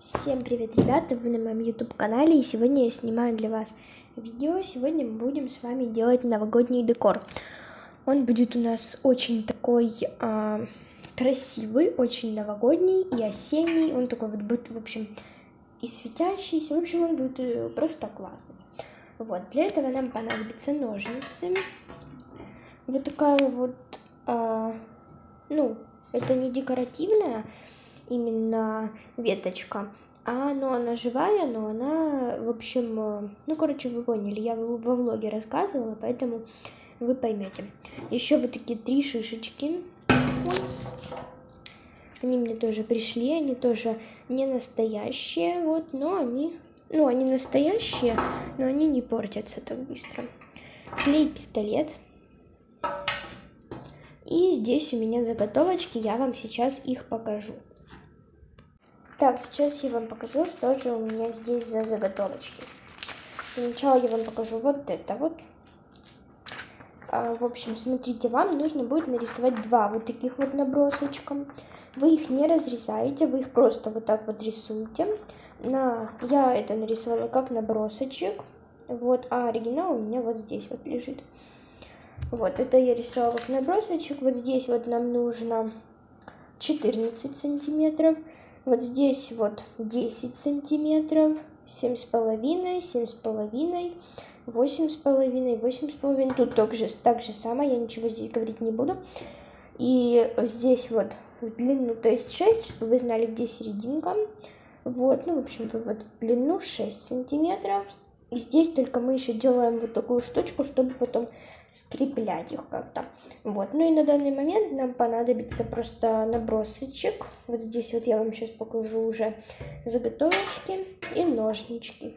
Всем привет, ребята! Вы на моем YouTube канале, и сегодня я снимаю для вас видео. Сегодня мы будем с вами делать новогодний декор. Он будет у нас очень такой а, красивый, очень новогодний и осенний. Он такой вот будет, в общем, и светящийся. В общем, он будет э, просто классный. Вот, для этого нам понадобятся ножницы. Вот такая вот, а, ну, это не декоративная, именно веточка. А, ну, она живая, но она, в общем, э, ну, короче, вы поняли, я во влоге рассказывала, поэтому вы поймете. Еще вот такие три шишечки. Они мне тоже пришли, они тоже не настоящие, вот, но они, ну, они настоящие, но они не портятся так быстро. Клей-пистолет. И здесь у меня заготовочки, я вам сейчас их покажу. Так, сейчас я вам покажу, что же у меня здесь за заготовочки. Сначала я вам покажу вот это вот. А, в общем, смотрите, вам нужно будет нарисовать два вот таких вот набросочка. Вы их не разрезаете, вы их просто вот так вот рисуете. На... Я это нарисовала как набросочек. Вот, а оригинал у меня вот здесь вот лежит. Вот, это я рисовала как набросочек. Вот здесь вот нам нужно 14 сантиметров. Вот здесь вот 10 сантиметров, семь с половиной, семь с половиной, восемь с половиной, восемь с половиной. Тут также, так же самое, я ничего здесь говорить не буду. И здесь вот в длину, то есть 6, чтобы вы знали, где серединка. Вот, ну, в общем-то, вот в длину 6 сантиметров. И здесь только мы еще делаем вот такую штучку, чтобы потом скреплять их как-то. Вот, ну и на данный момент нам понадобится просто набросочек. Вот здесь вот я вам сейчас покажу уже заготовочки и ножнички.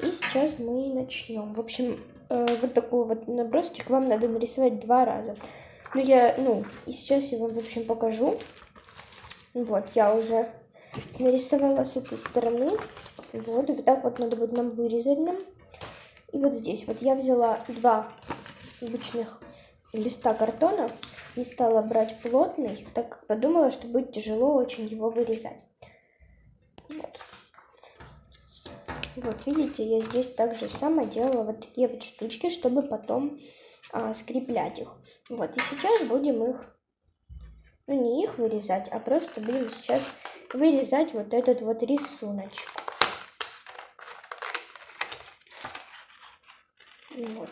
И сейчас мы начнем. В общем, э, вот такой вот набросочек вам надо нарисовать два раза. Ну, я, ну, и сейчас я вам, в общем, покажу. Вот, я уже нарисовала с этой стороны. Вот, вот так вот надо будет нам вырезать нам. И вот здесь вот я взяла два обычных листа картона. Не стала брать плотный, так как подумала, что будет тяжело очень его вырезать. Вот. Вот, видите, я здесь также сама делала вот такие вот штучки, чтобы потом а, скреплять их. Вот, и сейчас будем их, ну не их вырезать, а просто будем сейчас вырезать вот этот вот рисуночек. Вот.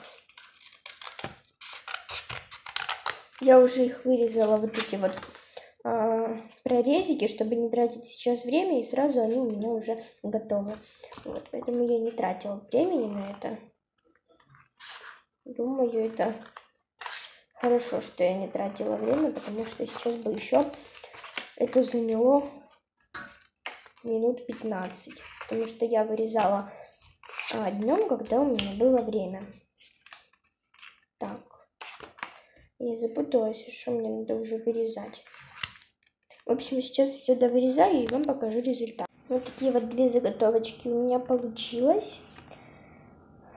Я уже их вырезала, вот эти вот э, прорезики, чтобы не тратить сейчас время, и сразу они у меня уже готовы. Вот, поэтому я не тратила времени на это. Думаю, это хорошо, что я не тратила время, потому что сейчас бы еще это заняло минут 15, потому что я вырезала днем, когда у меня было время. Так. Я запуталась, что мне надо уже вырезать. В общем, сейчас все довырезаю и вам покажу результат. Вот такие вот две заготовочки у меня получилось.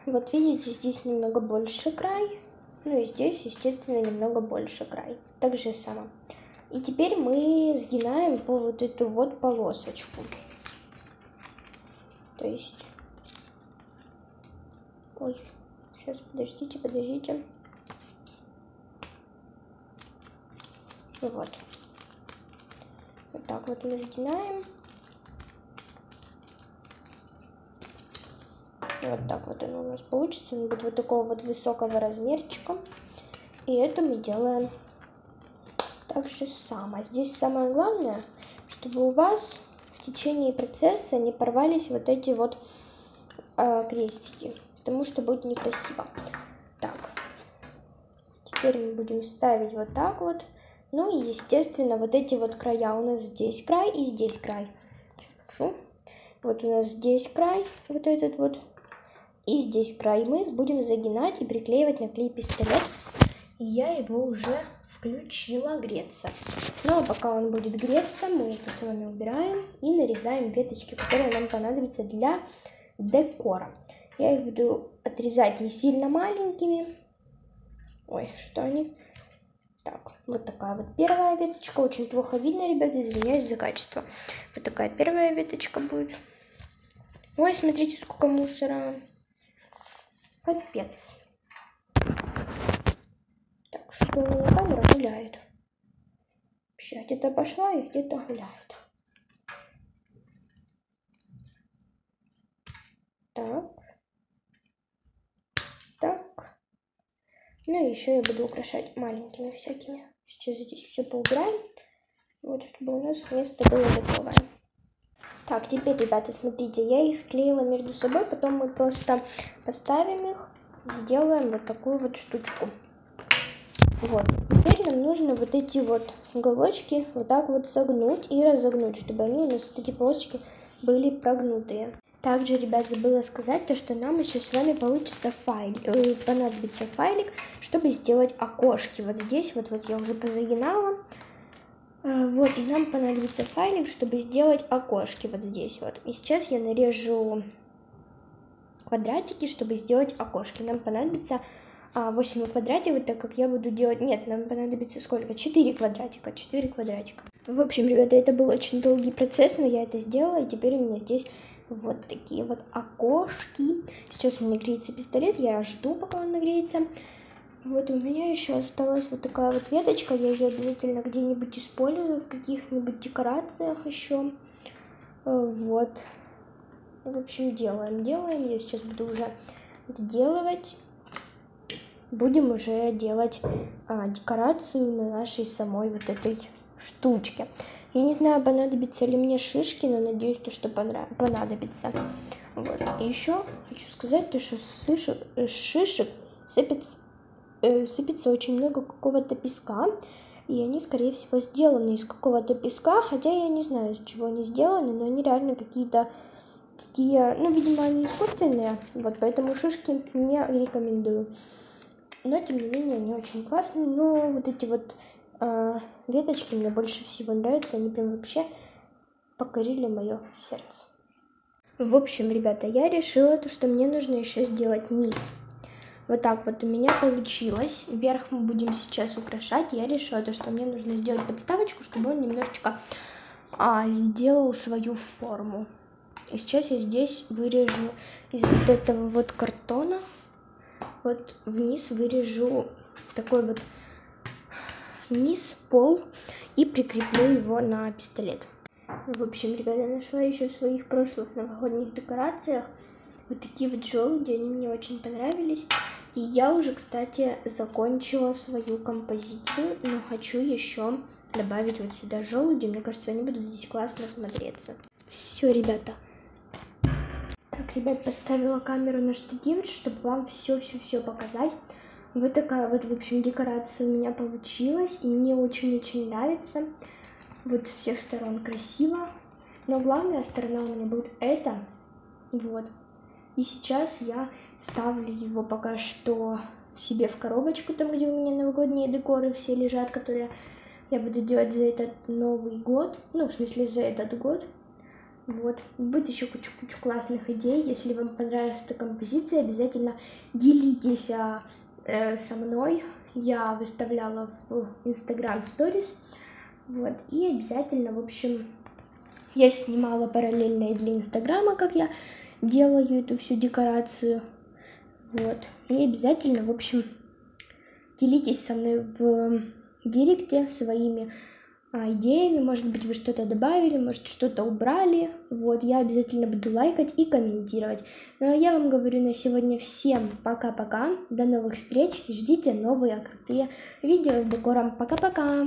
Вот видите, здесь немного больше край. Ну и здесь, естественно, немного больше край. Так же само. И теперь мы сгинаем по вот эту вот полосочку. То есть Ой, сейчас, подождите, подождите. Вот. Вот так вот мы сгинаем. Вот так вот оно у нас получится. Он будет вот такого вот высокого размерчика. И это мы делаем так же самое. Здесь самое главное, чтобы у вас в течение процесса не порвались вот эти вот э, крестики потому что будет некрасиво. Так, теперь мы будем ставить вот так вот. Ну и, естественно, вот эти вот края. У нас здесь край и здесь край. Вот у нас здесь край, вот этот вот. И здесь край. Мы их будем загинать и приклеивать на клей-пистолет. И я его уже включила греться. Ну а пока он будет греться, мы это с вами убираем и нарезаем веточки, которые нам понадобятся для декора. Я их буду отрезать не сильно маленькими. Ой, что они? Так, вот такая вот первая веточка. Очень плохо видно, ребята, извиняюсь за качество. Вот такая первая веточка будет. Ой, смотрите, сколько мусора. Капец. Так что камера гуляет. Вообще, где-то пошла и где-то гуляет. Так. Ну и еще я буду украшать маленькими всякими. Сейчас здесь все поубираем. Вот, чтобы у нас место было готовое. Так, теперь, ребята, смотрите, я их склеила между собой, потом мы просто поставим их, сделаем вот такую вот штучку. Вот. Теперь нам нужно вот эти вот уголочки вот так вот согнуть и разогнуть, чтобы они у нас, вот эти полосочки, были прогнутые. Также, ребят, забыла сказать, то, что нам еще с вами получится файл, э, понадобится файлик, чтобы сделать окошки. Вот здесь, вот, вот я уже позагинала. Э, вот, и нам понадобится файлик, чтобы сделать окошки вот здесь вот. И сейчас я нарежу квадратики, чтобы сделать окошки. Нам понадобится а, 8 квадратиков, так как я буду делать... Нет, нам понадобится сколько? 4 квадратика, 4 квадратика. В общем, ребята, это был очень долгий процесс, но я это сделала, и теперь у меня здесь вот такие вот окошки. Сейчас у меня греется пистолет, я жду, пока он нагреется. Вот у меня еще осталась вот такая вот веточка, я ее обязательно где-нибудь использую, в каких-нибудь декорациях еще. Э, вот. В общем, делаем, делаем. Я сейчас буду уже доделывать. Будем уже делать а, декорацию на нашей самой вот этой штучке. Я не знаю, понадобится ли мне шишки, но надеюсь, то, что понадобится. Вот. И еще хочу сказать, то, что с шишек, шишек сыпется, э, сыпется очень много какого-то песка. И они, скорее всего, сделаны из какого-то песка, хотя я не знаю, из чего они сделаны, но они реально какие-то такие, ну, видимо, они искусственные, вот, поэтому шишки не рекомендую. Но, тем не менее, они очень классные, но вот эти вот а, веточки мне больше всего нравятся, они прям вообще покорили мое сердце. В общем, ребята, я решила, то, что мне нужно еще сделать низ. Вот так вот у меня получилось. Вверх мы будем сейчас украшать. Я решила, то, что мне нужно сделать подставочку, чтобы он немножечко а, сделал свою форму. И сейчас я здесь вырежу из вот этого вот картона, вот вниз вырежу такой вот низ, пол и прикреплю его на пистолет. В общем, ребята, нашла еще в своих прошлых новогодних декорациях вот такие вот желуди, они мне очень понравились. И я уже, кстати, закончила свою композицию, но хочу еще добавить вот сюда желуди. Мне кажется, они будут здесь классно смотреться. Все, ребята. Так, ребят, поставила камеру на штатив, чтобы вам все-все-все показать. Вот такая вот, в общем, декорация у меня получилась, и мне очень-очень нравится. Вот с всех сторон красиво. Но главная сторона у меня будет это. Вот. И сейчас я ставлю его пока что себе в коробочку, там, где у меня новогодние декоры все лежат, которые я буду делать за этот Новый год. Ну, в смысле, за этот год. Вот. Будет еще куча-куча классных идей. Если вам понравилась эта композиция, обязательно делитесь а, э, со мной. Я выставляла в Instagram Stories. Вот. И обязательно, в общем, я снимала параллельно и для Инстаграма, как я делаю эту всю декорацию. Вот. И обязательно, в общем, делитесь со мной в директе своими идеями, может быть, вы что-то добавили, может, что-то убрали. Вот, я обязательно буду лайкать и комментировать. Ну, а я вам говорю на сегодня всем пока-пока, до новых встреч, ждите новые крутые видео с декором. Пока-пока!